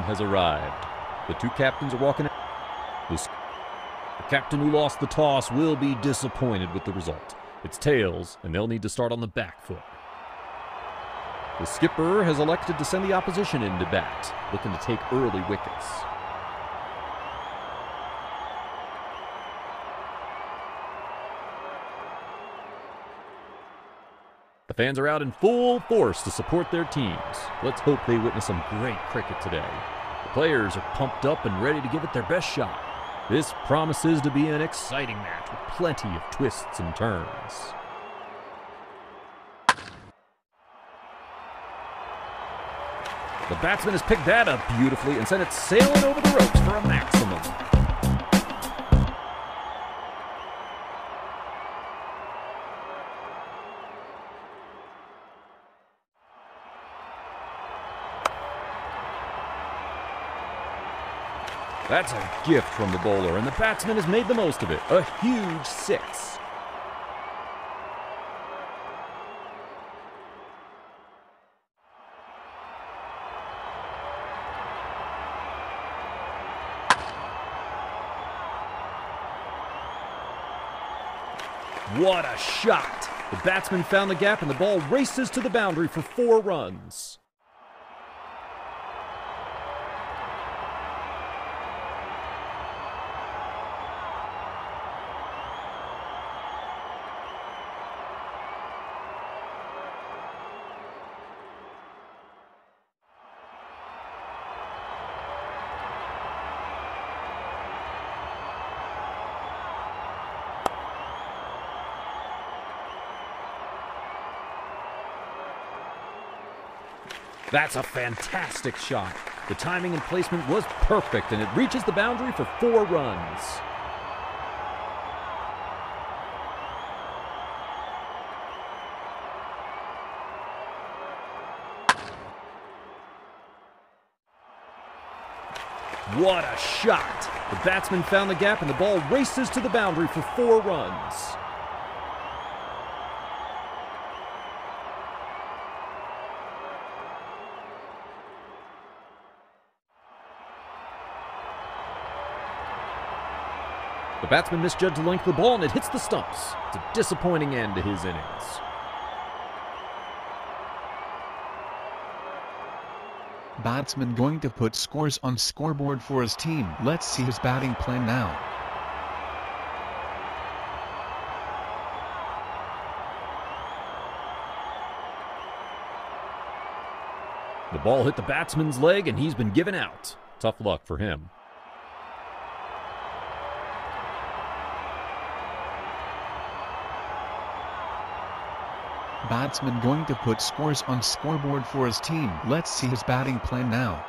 Has arrived. The two captains are walking the captain who lost the toss will be disappointed with the result. It's tails, and they'll need to start on the back foot. The skipper has elected to send the opposition into bat, looking to take early wickets. The fans are out in full force to support their teams. Let's hope they witness some great cricket today. The players are pumped up and ready to give it their best shot. This promises to be an exciting match with plenty of twists and turns. The batsman has picked that up beautifully and sent it sailing over the ropes for a maximum. That's a gift from the bowler, and the batsman has made the most of it. A huge six. What a shot! The batsman found the gap, and the ball races to the boundary for four runs. That's a fantastic shot. The timing and placement was perfect, and it reaches the boundary for four runs. What a shot! The batsman found the gap, and the ball races to the boundary for four runs. The batsman misjudged the length of the ball and it hits the stumps. It's a disappointing end to his innings. Batsman going to put scores on scoreboard for his team. Let's see his batting plan now. The ball hit the batsman's leg and he's been given out. Tough luck for him. Batsman going to put scores on scoreboard for his team. Let's see his batting plan now.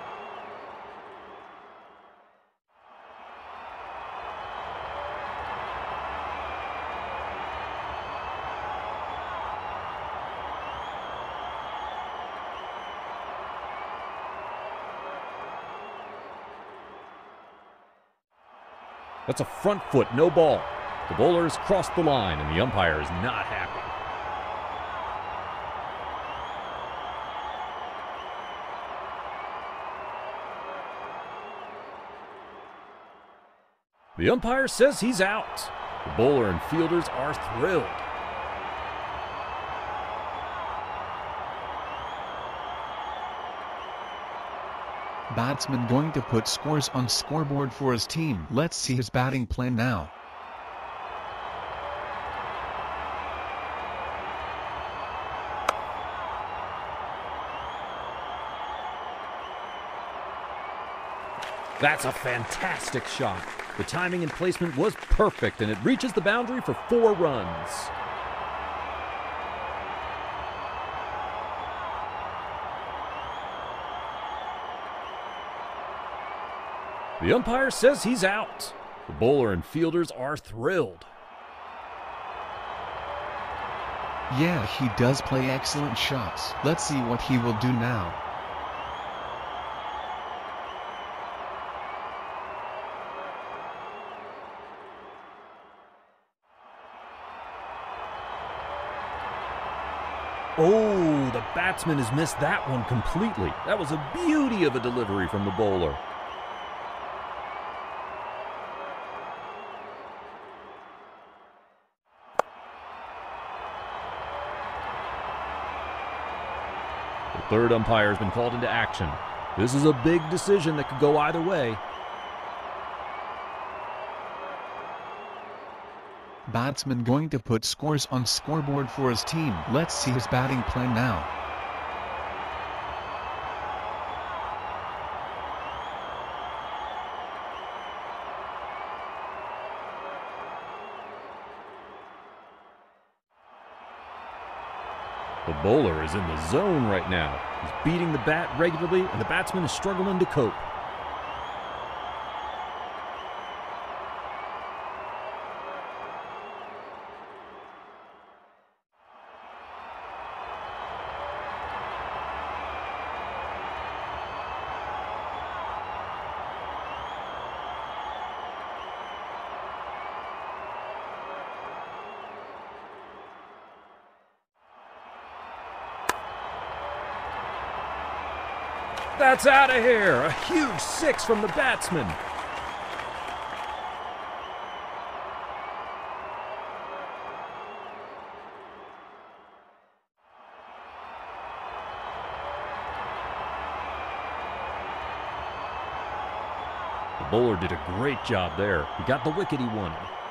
That's a front foot, no ball. The bowler has crossed the line and the umpire is not happy. The umpire says he's out. The bowler and fielders are thrilled. Batsman going to put scores on scoreboard for his team. Let's see his batting plan now. That's a fantastic shot. The timing and placement was perfect and it reaches the boundary for four runs. The umpire says he's out. The bowler and fielders are thrilled. Yeah, he does play excellent shots. Let's see what he will do now. Oh, the batsman has missed that one completely. That was a beauty of a delivery from the bowler. The third umpire has been called into action. This is a big decision that could go either way. Batsman going to put scores on scoreboard for his team. Let's see his batting plan now. The bowler is in the zone right now. He's beating the bat regularly, and the batsman is struggling to cope. That's out of here. A huge six from the batsman. The bowler did a great job there. He got the wicket he wanted.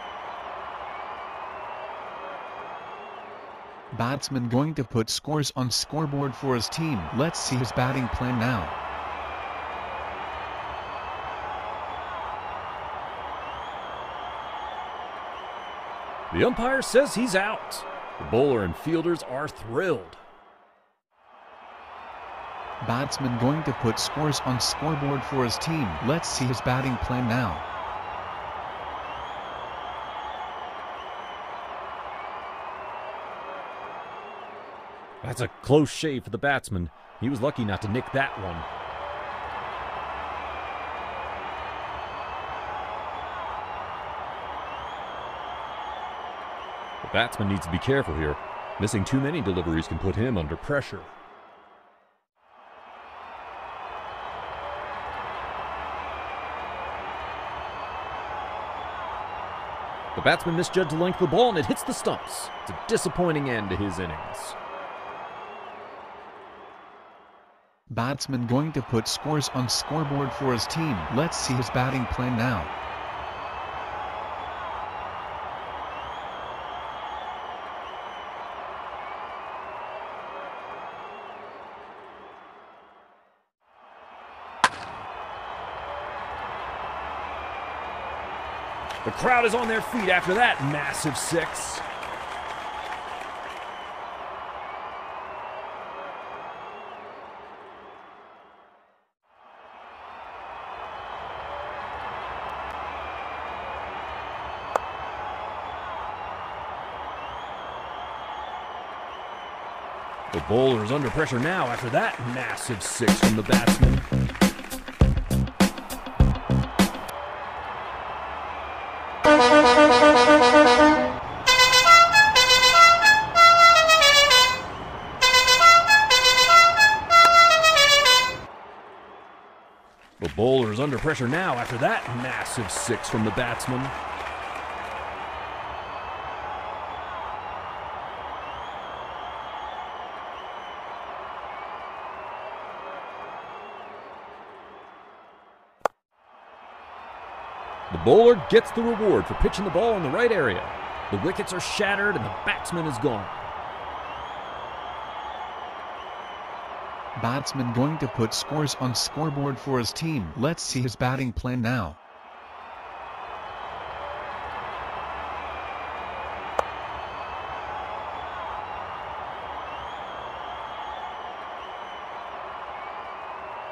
Batsman going to put scores on scoreboard for his team. Let's see his batting plan now. The umpire says he's out. The bowler and fielders are thrilled. Batsman going to put scores on scoreboard for his team. Let's see his batting plan now. That's a close shave for the batsman. He was lucky not to nick that one. The batsman needs to be careful here. Missing too many deliveries can put him under pressure. The batsman misjudged the length of the ball and it hits the stumps. It's a disappointing end to his innings. Batsman going to put scores on scoreboard for his team. Let's see his batting plan now. The crowd is on their feet after that massive six. The bowler is under pressure now after that massive six from the batsman. The bowler is under pressure now after that massive six from the batsman. The bowler gets the reward for pitching the ball in the right area. The wickets are shattered and the batsman is gone. Batsman going to put scores on scoreboard for his team. Let's see his batting plan now.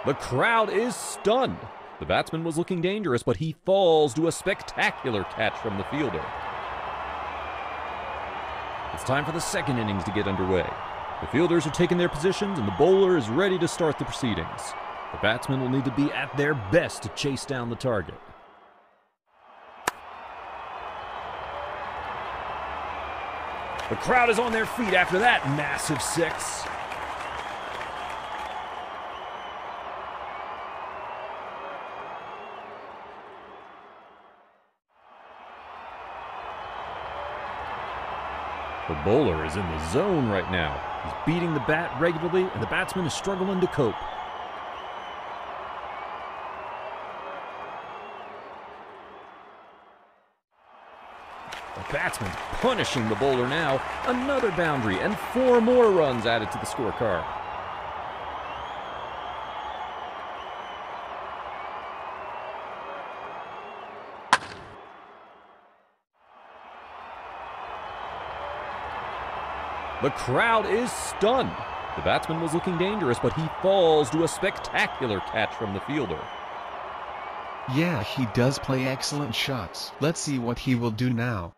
The crowd is stunned. The batsman was looking dangerous, but he falls to a spectacular catch from the fielder. It's time for the second innings to get underway. The fielders are taking their positions, and the bowler is ready to start the proceedings. The batsmen will need to be at their best to chase down the target. The crowd is on their feet after that massive six. Bowler is in the zone right now. He's beating the bat regularly, and the batsman is struggling to cope. The batsman's punishing the bowler now. Another boundary and four more runs added to the scorecard. The crowd is stunned. The batsman was looking dangerous, but he falls to a spectacular catch from the fielder. Yeah, he does play excellent shots. Let's see what he will do now.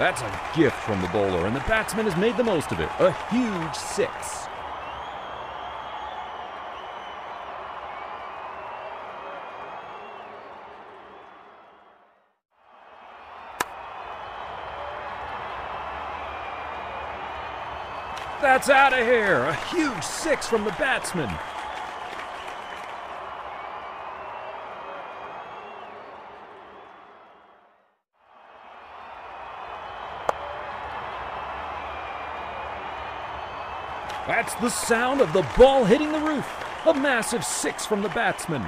That's a gift from the bowler, and the batsman has made the most of it. A huge six. That's out of here. A huge six from the batsman. That's the sound of the ball hitting the roof. A massive six from the batsman.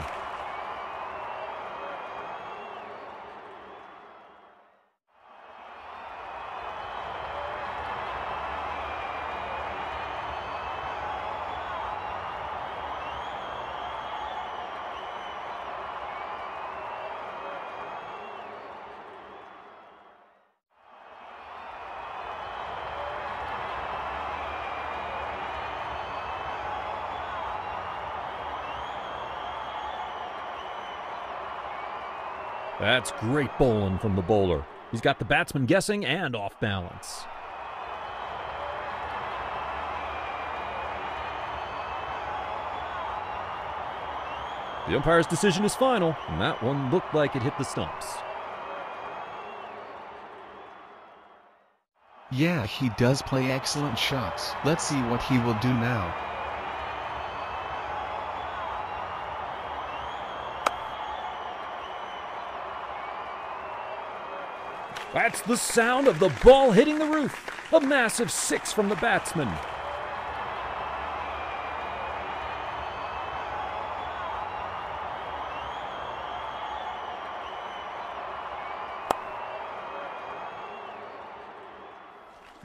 That's great bowling from the bowler. He's got the batsman guessing and off balance. The umpire's decision is final, and that one looked like it hit the stumps. Yeah, he does play excellent shots. Let's see what he will do now. That's the sound of the ball hitting the roof. A massive six from the batsman.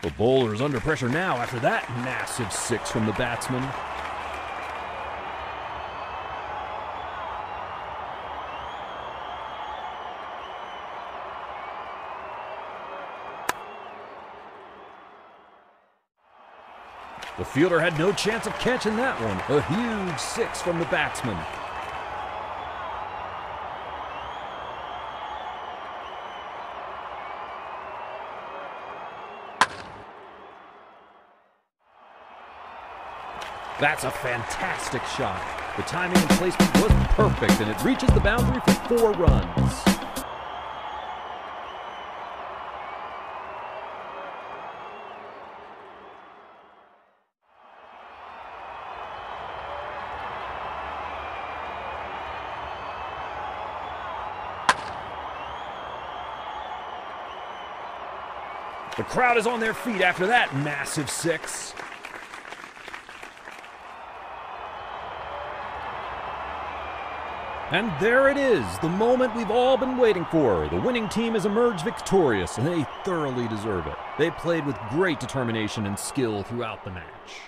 The bowler is under pressure now after that massive six from the batsman. The fielder had no chance of catching that one. A huge six from the batsman. That's a fantastic shot. The timing and placement was perfect, and it reaches the boundary for four runs. The crowd is on their feet after that massive six. And there it is, the moment we've all been waiting for. The winning team has emerged victorious, and they thoroughly deserve it. They played with great determination and skill throughout the match.